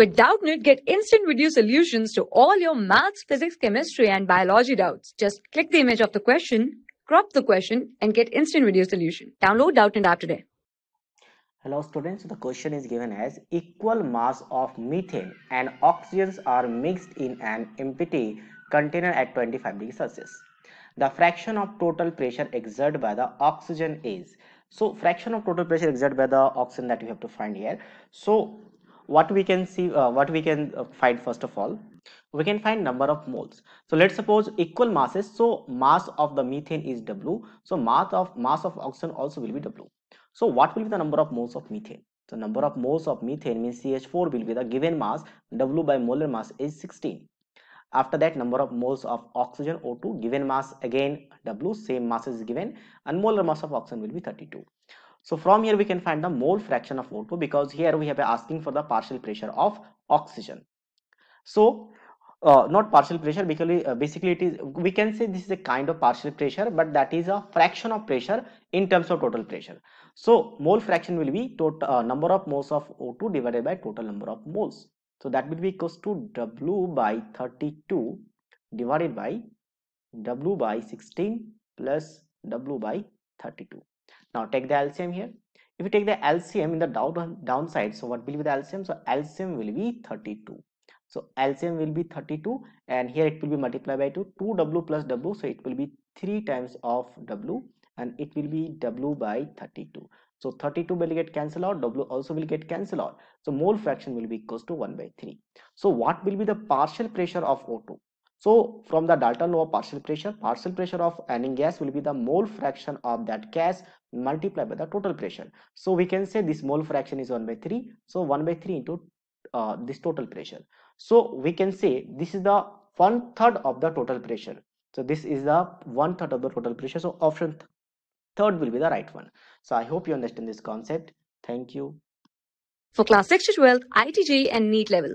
With Doubtnut, get instant video solutions to all your maths, physics, chemistry, and biology doubts. Just click the image of the question, crop the question, and get instant video solution. Download Doubtnut app today. Hello students, the question is given as equal mass of methane and oxygens are mixed in an empty container at 25 degrees Celsius. The fraction of total pressure exerted by the oxygen is. So fraction of total pressure exerted by the oxygen that you have to find here. So what we can see, uh, what we can uh, find first of all, we can find number of moles. So let's suppose equal masses. So mass of the methane is W. So mass of mass of oxygen also will be W. So what will be the number of moles of methane? The number of moles of methane means CH4 will be the given mass W by molar mass is 16. After that number of moles of oxygen O2 given mass again W same mass is given and molar mass of oxygen will be 32. So from here we can find the mole fraction of O2 because here we have asking for the partial pressure of oxygen. So uh, not partial pressure because uh, basically it is we can say this is a kind of partial pressure but that is a fraction of pressure in terms of total pressure. So mole fraction will be total uh, number of moles of O2 divided by total number of moles. So that will be equals to W by 32 divided by W by 16 plus W by 32 now take the LCM here if you take the LCM in the down downside so what will be the LCM so LCM will be 32 so LCM will be 32 and here it will be multiplied by 2. 2W plus W. So it will be 3 times of W and it will be W by 32. So 32 will get cancelled out. W also will get cancelled out. So mole fraction will be equals to 1 by 3. So what will be the partial pressure of O2? So from the Dalton law partial pressure, partial pressure of any gas will be the mole fraction of that gas multiplied by the total pressure. So we can say this mole fraction is 1 by 3. So 1 by 3 into uh, this total pressure. So we can say this is the one third of the total pressure. So this is the one third of the total pressure. So option th third will be the right one. So i hope you understand this concept. Thank you. For class 6 to 12 IIT JEE and NEET level